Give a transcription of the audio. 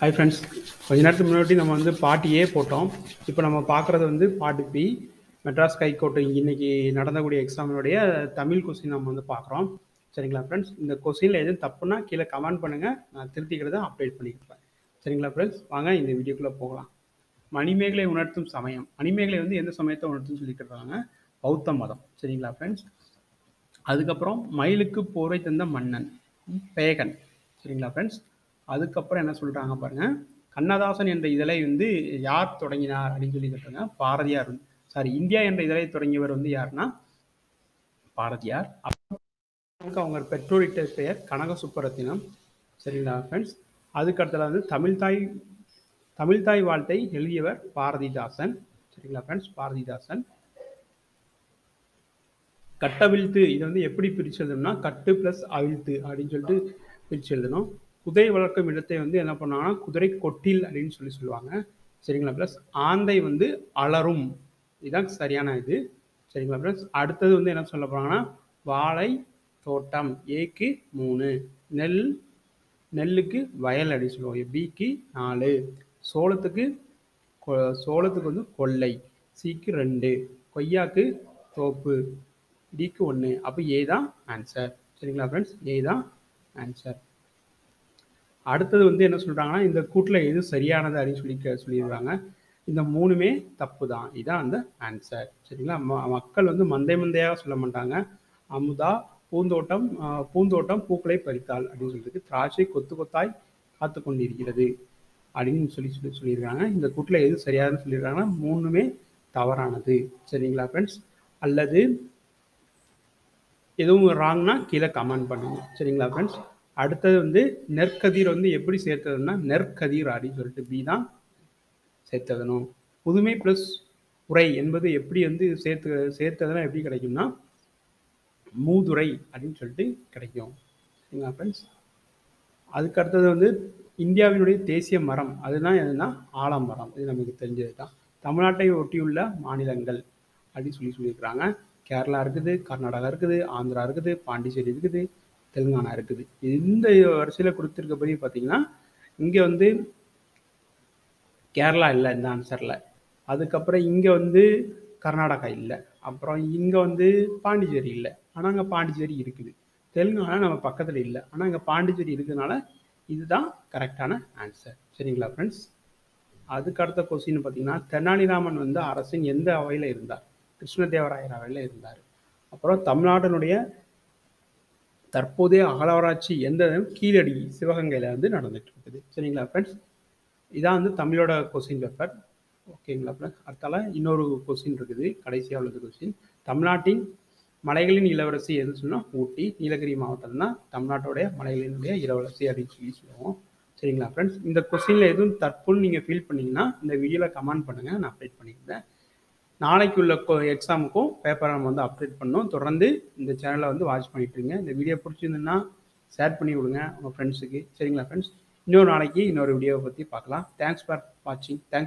Hi friends கொஞ்ச நேரத்துக்கு முன்னாடி நம்ம வந்து பாட்டு ஏ போட்டோம். இப்போ நம்ம பார்க்குறது வந்து பாட்டு பி மெட்ராஸ் ஹைகோர்ட் இன்னைக்கு நடந்தக்கூடிய எக்ஸாமினுடைய தமிழ் கொஸ்டின் நம்ம வந்து பார்க்குறோம் சரிங்களா ஃப்ரெண்ட்ஸ் இந்த கொஸ்டினில் எதுவும் தப்புனா கீழே கமெண்ட் பண்ணுங்கள் நான் திருத்திக்கிறத அப்டேட் பண்ணிக்கிறேன். சரிங்களா ஃப்ரெண்ட்ஸ் வாங்க இந்த வீடியோக்குள்ளே போகலாம். மணிமேகலை உணர்த்தும் சமயம். மணிமேகலை வந்து எந்த சமயத்தை உணர்த்தும் சொல்லிக்கிறாங்க பௌத்த மதம். சரிங்களா ஃப்ரெண்ட்ஸ் அதுக்கப்புறம் மயிலுக்கு போரை தந்த மன்னன். பேகன். சரிங்களா ஃப்ரெண்ட்ஸ் அதுக்கப்புறம் என்ன சொல்கிறாங்க பாருங்கள் கண்ணதாசன் என்ற இதழை வந்து யார் தொடங்கினார் அப்படின்னு சொல்லி கேட்டாங்க பாரதியார் சாரி இந்தியா என்ற இதழை தொடங்கியவர் வந்து யாருன்னா பாரதியார். அப்புறம் அவங்க பெற்றோரிட்ட பெயர் கனக சுப்பரத்தினம் சரிங்களா ஃப்ரெண்ட்ஸ் அதுக்கு வந்து தமிழ்தாய் தமிழ்தாய் வாழ்த்தை எழுதியவர் பாரதிதாசன். சரிங்களா ஃப்ரெண்ட்ஸ் பாரதிதாசன். கட்டவிழ்த்து இதை வந்து எப்படி பிரிச்சு எழுதணும்னா கட்டு ப்ளஸ் அவிழ்த்து அப்படின்னு சொல்லிட்டு பிரிச்சு எழுதணும். குதிரை வளர்க்கும் இடத்தை வந்து என்ன பண்ணாங்கன்னா குதிரை கொட்டில் அப்படின்னு சொல்லி சொல்லுவாங்க. சரிங்களா ப்ளஸ் ஆந்தை வந்து அலரும் இதுதான் சரியான இது. சரிங்களா ப்ளஸ் அடுத்தது வந்து என்ன சொல்ல போகிறாங்கன்னா வாழை தோட்டம். ஏக்கு மூணு. நெல் நெல்லுக்கு வயல் அப்படின்னு சொல்லுவாங்க. பிக்கு நாலு. சோளத்துக்கு கொ- சோளத்துக்கு வந்து கொல்லை சிக்கு ரெண்டு. கொய்யாக்கு தோப்பு. டிக்கு ஒன்று அப்போ ஏ தான் ஆன்சர் சரிங்களா ஃப்ரெண்ட்ஸ் ஏ தான் ஆன்சர் அடுத்தது வந்து என்ன சொல்கிறாங்கன்னா இந்த கூட்டில் எது சரியானது அப்படின்னு சொல்லி கே- சொல்லியிருக்காங்க இந்த மூணுமே தப்பு தான் இதான் அந்த ஆன்சர் சரிங்களா? ம- மக்கள் வந்து மந்தை மந்தையாக சொல்ல மாட்டாங்க. அமுதா பூந்தோட்டம் பூந்தோட்டம் பூக்களை பறித்தாள் அப்படின்னு சொல்லிட்டு திராட்சை கொத்து கொத்தாய் காத்து கொண்டிருக்கிறது அப்படின்னு சொல்லி சொல்லி சொல்லியிருக்காங்க. இந்த கூட்டில் எது சரியானதுன்னு சொல்லியிருக்காங்கன்னா மூணுமே தவறானது. சரிங்களா ஃப்ரெண்ட்ஸ் அல்லது எதுவும் ராங்னா கீழே கமெண்ட் பண்ணுங்க. சரிங்களா ஃப்ரெண்ட்ஸ் அடுத்தது வந்து நெற்கதிர் வந்து எப்படி சேர்த்ததுன்னா நெற்கதிர் அப்படின்னு சொல்லிட்டு பி தான் சேர்த்ததணும். புதுமை ப்ளஸ் உரை என்பது எப்படி வந்து சேர்த்து சேர்த்ததுனா எப்படி கிடைக்கும்னா மூதுரை அப்படின்னு சொல்லிட்டு கிடைக்கும். சரிங்களா ஃப்ரெண்ட்ஸ் அதுக்கு அடுத்தது வந்து இந்தியாவினுடைய தேசிய மரம். அதுதான் எதுனா ஆலமரம். இது நமக்கு தெரிஞ்சது தான் தமிழ்நாட்டை ஒட்டியுள்ள மாநிலங்கள் அப்படின்னு சொல்லி சொல்லியிருக்கிறாங்க. கேரளா இருக்குது கர்நாடகா இருக்குது ஆந்திரா இருக்குது பாண்டிச்சேரி இருக்குது. தெலுங்கானா இருக்குது. இந்த வரிசையில் கொடுத்துருக்கபடி பார்த்தீங்கன்னா இங்கே வந்து கேரளா இல்லை இந்த ஆன்சரில் அதுக்கப்புறம் இங்கே வந்து கர்நாடகா இல்லை. அப்புறம் இங்கே வந்து பாண்டிச்சேரி இல்லை. ஆனால் அங்கே பாண்டிச்சேரி இருக்குது. தெலுங்கானா நம்ம பக்கத்தில் இல்லை. ஆனால் இங்கே பாண்டிச்சேரி இருக்கிறதுனால இதுதான் கரெக்டான ஆன்சர் சரிங்களா ஃப்ரெண்ட்ஸ் அதுக்கு அடுத்த கொஸ்டின் பார்த்தீங்கன்னா தெனாலிராமன் வந்து அரசின் எந்த அவையில் இருந்தார்? கிருஷ்ணதேவராயர் அவையில் இருந்தார். அப்புறம் தமிழ்நாட்டினுடைய தற்போதைய அகலவராட்சி எந்த கீழடி சிவகங்கையில் வந்து நடந்துட்டு இருக்குது. சரிங்களா ஃப்ரெண்ட்ஸ் இதான் வந்து தமிழோட கொஸ்டின் பேப்பர் ஓகேங்களா ஃப்ரெண்ட்ஸ் அடுத்தால இன்னொரு கொஸ்டின் இருக்குது. கடைசியாக உள்ளது கொஸ்டின் தமிழ்நாட்டின் மலைகளின் இளவரசி எதுன்னு சொன்னால் ஊட்டி நீலகிரி மாவட்டம் தான் தமிழ்நாட்டோடைய மலைகளினுடைய இளவரசி அப்படின்னு சொல்லி சொல்லுவோம். சரிங்களா ஃப்ரெண்ட்ஸ் இந்த கொஸ்டினில் எதுவும் தற்போது நீங்கள் ஃபீல் பண்ணிங்கன்னா இந்த வீடியோவில் கமெண்ட் பண்ணுங்கள் நான் அப்டேட் பண்ணிக்கிறேன். நாளைக்கு உள்ள எக்ஸாமுக்கும் பேப்பரை நம்ம வந்து அப்டேட் பண்ணோம் தொடர்ந்து இந்த சேனலை வந்து வாட்ச் பண்ணிட்டு இருங்க. இந்த வீடியோ பிடிச்சிருந்துன்னா ஷேர் பண்ணி விடுங்க உங்கள் ஃப்ரெண்ட்ஸுக்கு சரிங்களா ஃப்ரெண்ட்ஸ் இன்னொரு நாளைக்கு இன்னொரு வீடியோவை பற்றி பார்க்கலாம். தேங்க்ஸ் ஃபார் வாட்சிங் தேங்க்ஸ்